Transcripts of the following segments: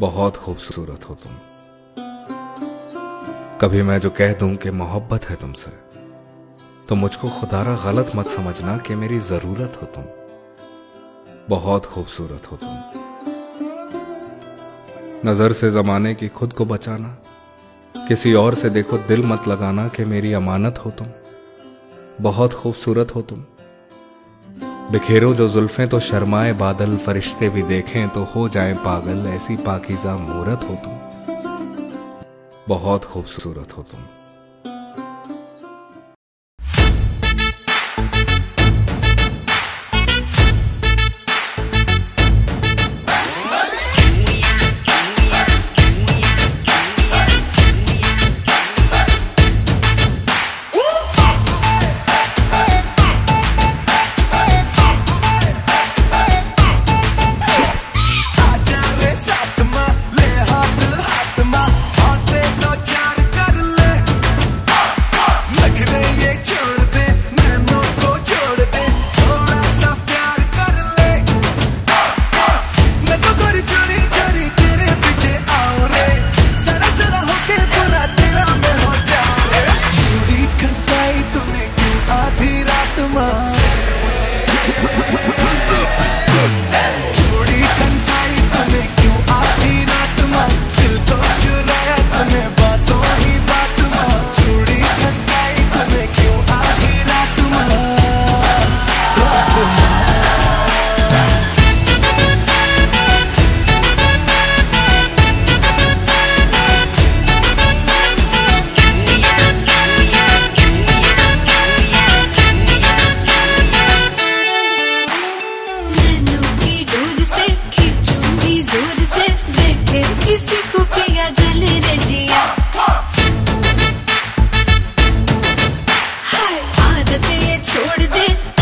बहुत खूबसूरत हो तुम। कभी मैं जो कह दूँ कि मोहब्बत है तुमसे तो मुझको खुदारा गलत मत समझना कि मेरी ज़रूरत हो तुम। बहुत खूबसूरत हो तुम। नज़र से जमाने की खुद को बचाना, किसी और से देखो दिल मत लगाना कि मेरी अमानत हो तुम। बहुत खूबसूरत हो तुम। बिखेरो जो जुल्फें तो शर्माए बादल, फरिश्ते भी देखें तो हो जाए पागल, ऐसी पाकिजा मूरत हो तुम। बहुत खूबसूरत हो तुम। Rip, rip, rip, rip. ये छोड़ दे।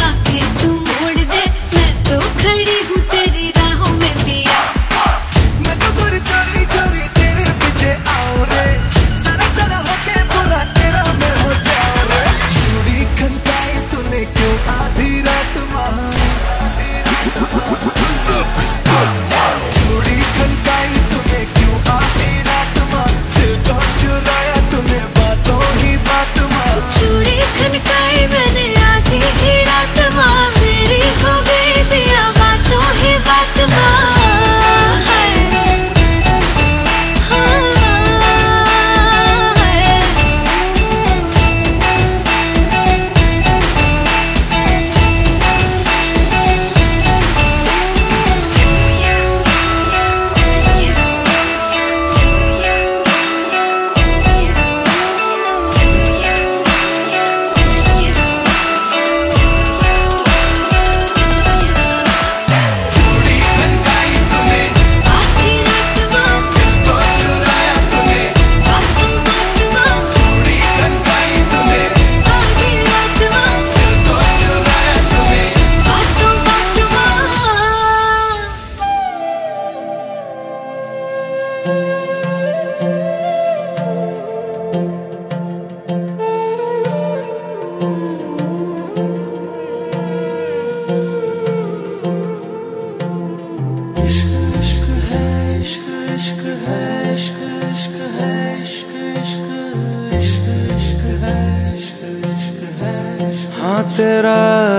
तेरा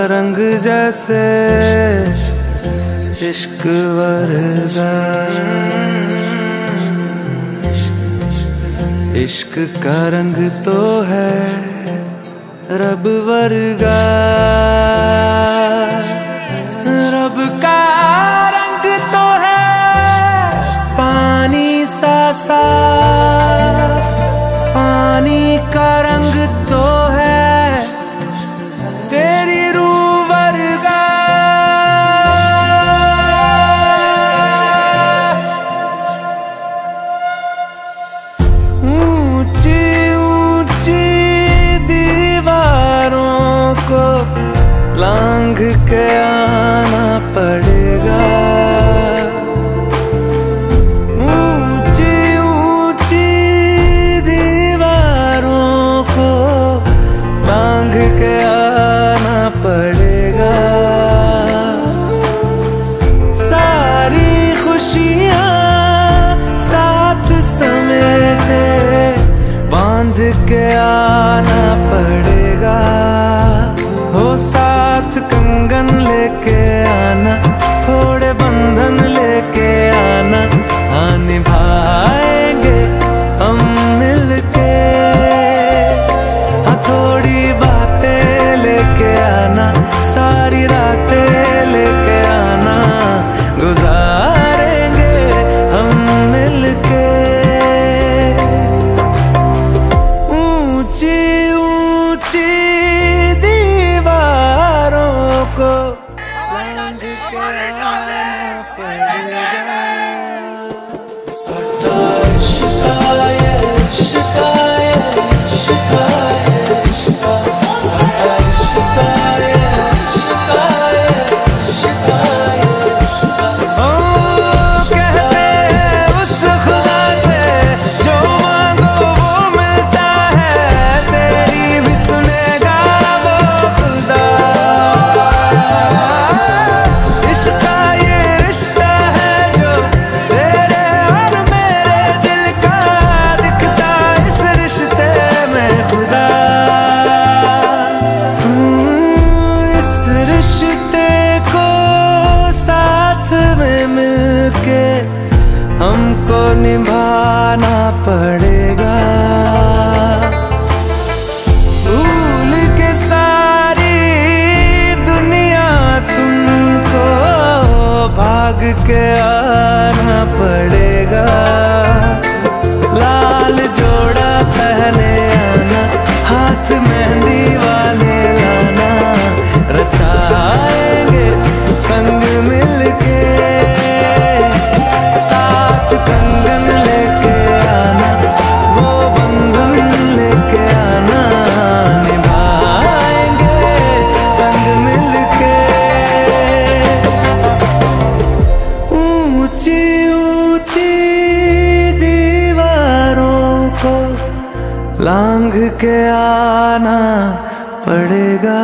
रंग जैसे इश्क वर्गा इश्क का रंग तो है रब वर्गा। रब का रंग तो है पानी सा साफ़ पानी का रंग बंधन लेके आना, थोड़े बंधन लेके आना आने निभाएँगे हम मिलके। हाँ थोड़ी बातें लेके आना, सारी रातें பட लांग के आना पड़ेगा।